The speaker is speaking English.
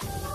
Hello.